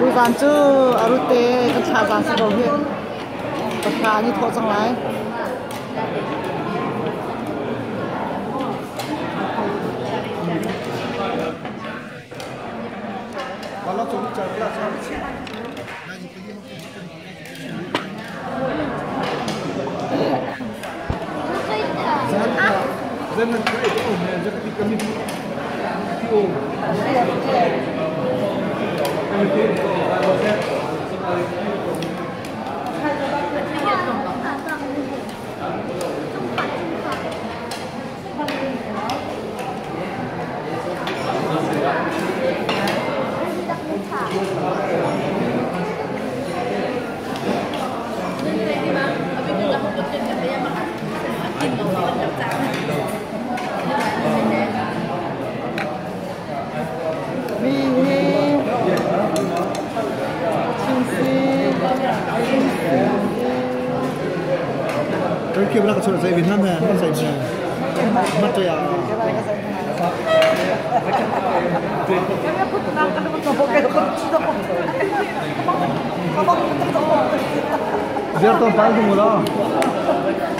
กูการชื่ออรุเตกัชาบาสโรเฮกัชานี่โทรสังไร完了，总整了，差不多。那你不用。Zaman kau itu, zaman kami itu. 렇게 뭐라고 저러 저희 việt nam này nó dạy gì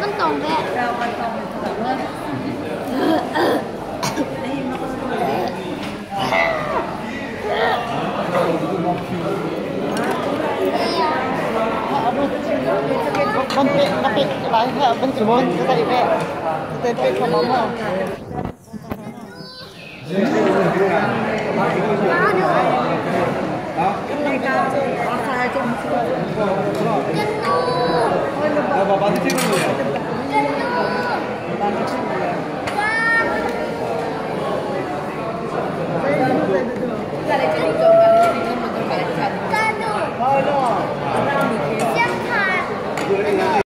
con tồn về Rồi, con con pet nó。